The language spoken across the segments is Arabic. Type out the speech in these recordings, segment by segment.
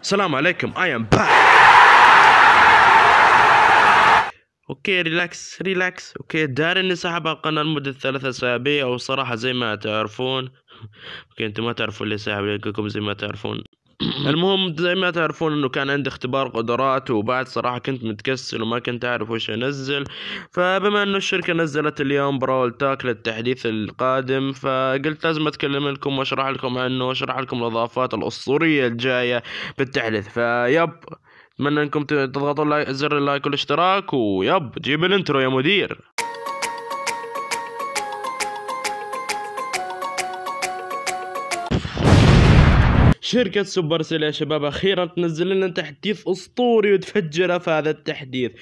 السلام عليكم I am back okay relax relax okay داري إني سحب القناة لمدة ثلاث أسابيع وصراحة زي ما تعرفون okay أنتم ما تعرفون اللي ساحب لكم زي ما تعرفون. المهم زي ما تعرفون إنه كان عندي اختبار قدرات وبعد صراحة كنت متكسل وما كنت أعرف وش أنزل. فبما إنه الشركة نزلت اليوم Brawl Talk للتحديث القادم فقلت لازم أتكلم لكم وأشرح لكم عنه وأشرح لكم الإضافات الأسطورية الجاية بالتحديث. فطيب أتمنى إنكم تضغطوا زر ال like والاشتراك وطيب جيب ال intro يا مدير. شركة Supercell يا شباب أخيرا تنزل لنا تحديث أسطوري وتفجر في هذا التحديث.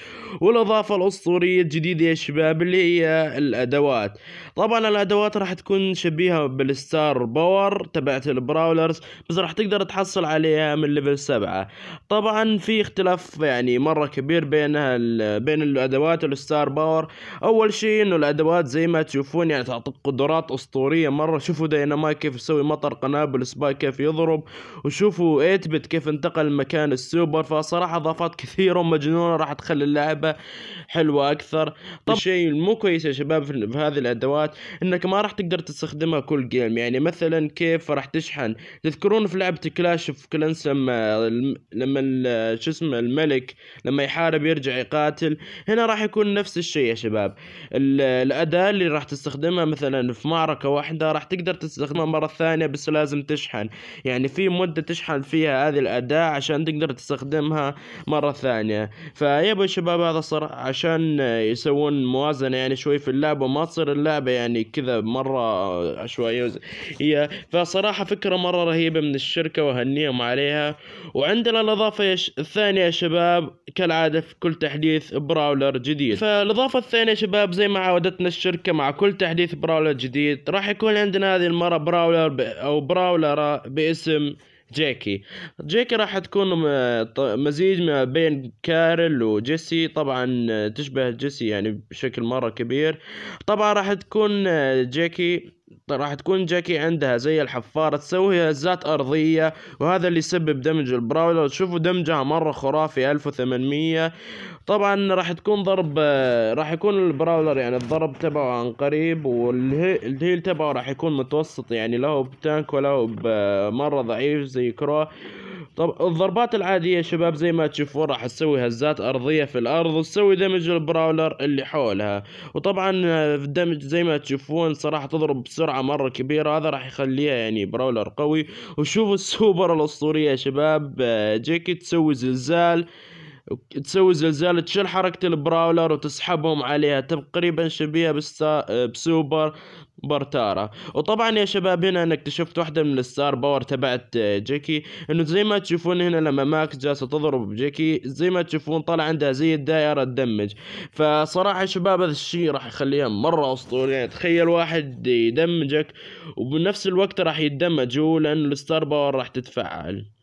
والإضافة الأسطورية الجديدة يا شباب اللي هي الأدوات. طبعا الأدوات راح تكون شبيهة بال star power تبعت ال brawlers بس راح تقدر تحصل عليها من level سبعة. طبعا في اختلاف يعني مرة كبير بينها بين الأدوات وال star power. أول شيء إنه الأدوات زي ما تشوفون يعني تعطيك قدرات أسطورية مرة. شوفوا Dynamike كيف يسوي مطر قنابل Spike كيف يضرب. وشوفوا 8 Bit كيف انتقل مكان السوبر فصراحة إضافات كثيرة ومجنونة راح تخلي اللعبة حلوة أكثر. طب الشيء المو كويس يا شباب في هذه الأدوات إنك ما راح تقدر تستخدمها كل جيم يعني مثلا كيف راح تشحن؟ تذكرون في لعبة كلاش في كلانس لما لما شو اسمه الملك لما يحارب يرجع يقاتل هنا راح يكون نفس الشيء يا شباب. الأداة اللي راح تستخدمها مثلا في معركة واحدة راح تقدر تستخدمها مرة ثانية بس لازم تشحن. يعني في مدة تشحن فيها هذه الأداة عشان تقدر تستخدمها مرة ثانية فيبا يا شباب هذا صراحة عشان يسوون موازنة يعني شوي في اللعبة ما تصير اللعبة يعني كذا مرة عشوائية هي فصراحة فكرة مرة رهيبة من الشركة وهنيهم عليها وعندنا الإضافة. الثانية يا شباب كالعادة في كل تحديث براولر جديد فالإضافة الثانية يا شباب زي ما عودتنا الشركة مع كل تحديث براولر جديد راح يكون عندنا هذه المرة براولر. أو براولر باسم جيكي. جيكي راح تكون مزيج ما بين كارل وجيسي. طبعا تشبه جيسي يعني بشكل مرة كبير. طبعا راح تكون Jacky راح تكون Jacky عندها زي الحفارة تسوي هزات أرضية وهذا اللي يسبب damage ال brawler شوفوا damage ها مرة خرافي 1800 طبعا راح تكون ضرب راح يكون ال brawler يعني الضرب تبعه عن قريب وال heal تبعه راح يكون متوسط يعني لا ب tank ولا مرة ضعيف زي Crow طب الضربات العادية يا شباب زي ما تشوفون راح تسوي هزات أرضية في الأرض وتسوي damage ال brawler اللي حولها. وطبعا ال damage زي ما تشوفون صراحة تضرب بسرعة مرة كبيرة هذا راح يخليها يعني brawler قوي. وشوفوا السوبر الأسطورية يا شباب Jacky تسوي زلزال. تسوي زلزال تشيل حركة ال brawler وتسحبهم عليها تقريبا شبيهة ب super Tara وطبعا يا شباب هنا أنا اكتشفت واحدة من ال star power تبعت Jacky إنه زي ما تشوفون هنا لما Max جالسة تضرب ب Jacky زي ما تشوفون طلع عندها زي الدائرة تدمج. فصراحة يا شباب هذا الشيء راح يخليها مرة أسطورية. يعني تخيل واحد يدمجك وبنفس الوقت راح يتدمجوا لأنه ال star power راح تتفعل.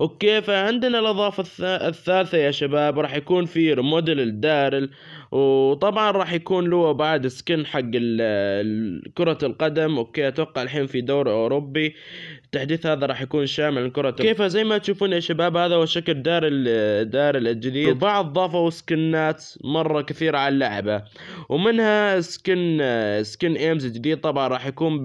okay فعندنا الأضافة الثالثة يا شباب راح يكون في model ال Darryl وطبعا راح يكون له بعد skin حق كرة القدم. okay أتوقع الحين في دوري أوروبي. التحديث هذا راح يكون شامل كرة كيف زي ما تشوفون يا شباب هذا هو شكل Darryl دار الجديد. وبعض ضافوا سكنات مرة كثيرة على اللعبة ومنها سكن سكن ايمز جديد. طبعا راح يكون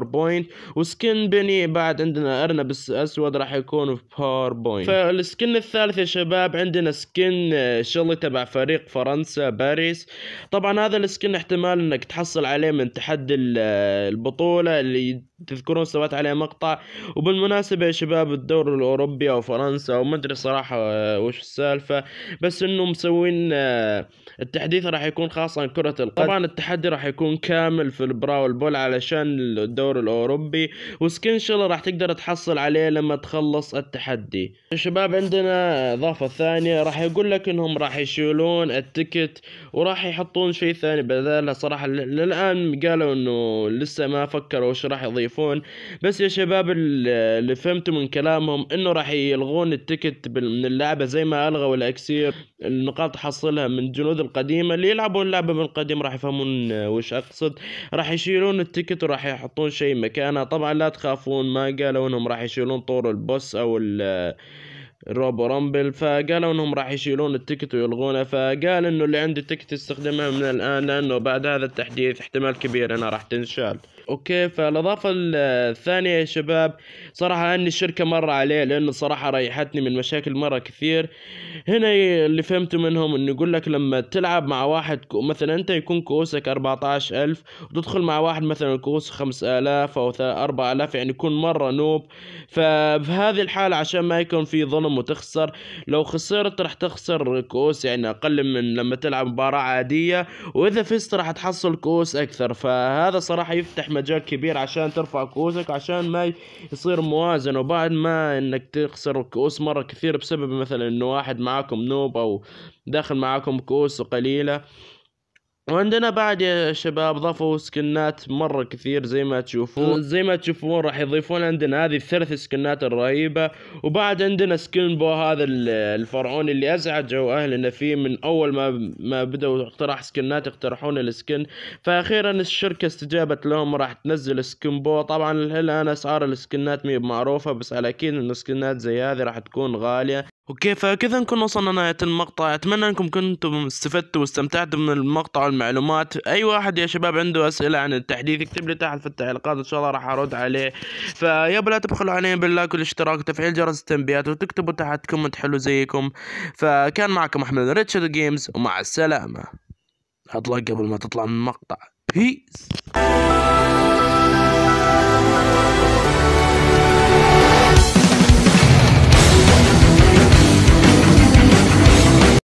بوينت وسكن بني بعد عندنا ارنب أسود راح يكون في بوينت فالسكن الثالث يا شباب عندنا سكن شغلي تبع فريق فرنسا باريس. طبعا هذا السكن احتمال إنك تحصل عليه من تحدي البطولة اللي تذكرون سويت عليه مقطع. وبالمناسبة يا شباب الدوري الأوروبي أو فرنسا وما أدري صراحة وش السالفة. بس إنه مسوين التحديث راح يكون خاص عن كرة القدم. طبعا التحدي راح يكون كامل في البراول بول علشان الدوري الأوروبي. وسكين شل راح تقدر تحصل عليه لما تخلص التحدي. يا شباب عندنا إضافة ثانية. راح يقول لك إنهم راح يشيلون التيكت وراح يحطون شيء ثاني بدالها صراحة. للآن قالوا إنه لسه ما فكروا وش راح يضيفون. بس يا شباب اللي فهمته من كلامهم إنه راح يلغون ال ticket من اللعبة زي ما ألغوا الأكسير النقاط تحصلها من الجنود القديمة. اللي يلعبون اللعبة من القديم راح يفهمون وش أقصد. راح يشيلون ال ticket وراح يحطون شيء مكانه طبعا لا تخافون ما قالوا إنهم راح يشيلون طور ال boss أو ال Robo Rumble فقالوا إنهم راح يشيلون ال ticket ويلغونه فقال إنه اللي عنده ticket يستخدمها من الآن لأنه بعد هذا التحديث احتمال كبير إنها راح تنشال. أوكي فالإضافة الثانية يا شباب صراحة أني الشركة مرة عليه لأنه صراحة ريحتني من مشاكل مرة كثير. هنا اللي فهمته منهم إنه يقول لك لما تلعب مع واحد مثلا أنت يكون كؤوسك 14000 وتدخل مع واحد مثلا كؤوس 5000 أو 4000 يعني يكون مرة نوب. فبهذه الحالة عشان ما يكون في ظلم وتخسر. لو خسرت راح تخسر كؤوس يعني أقل من لما تلعب مباراة عادية وإذا فزت راح تحصل كؤوس أكثر. فهذا صراحة يفتح مجال كبير عشان ترفع كؤوسك عشان ما يصير موازنة وبعد ما إنك تخسر كؤوس مرة كثير بسبب مثلا إنه واحد معاكم نوب أو داخل معاكم كؤوس قليلة وعندنا بعد يا شباب ضافوا سكنات مرة كثير زي ما تشوفون. زي ما تشوفون راح يضيفون عندنا هذه الثلاث سكنات الرهيبة. وبعد عندنا سكن بو هذا الفرعوني اللي أزعجوا أهلنا فيه من أول ما ما بدأوا اقتراح سكنات يقترحون السكن. فاخيرا الشركة استجابت لهم راح تنزل skin بو. طبعا الان أسعار السكنات مي معروفة بس على أكيد إن السكنات زي هذه راح تكون غالية. okay فكذا نكون وصلنا نهاية المقطع؟ أتمنى أنكم كنتم استفدتوا واستمتعتوا من المقطع والمعلومات. أي واحد يا شباب عنده أسئلة عن التحديث يكتب لي تحت في التعليقات إن شاء الله راح أرد عليه. فيا لا تبخلوا علينا بال like والاشتراك وتفعيل جرس التنبيهات وتكتبوا تحت comment حلو زيكم. فكان معكم أحمد ريتشارد جيمز ومع السلامة. اطلع قبل ما تطلع من المقطع. بيس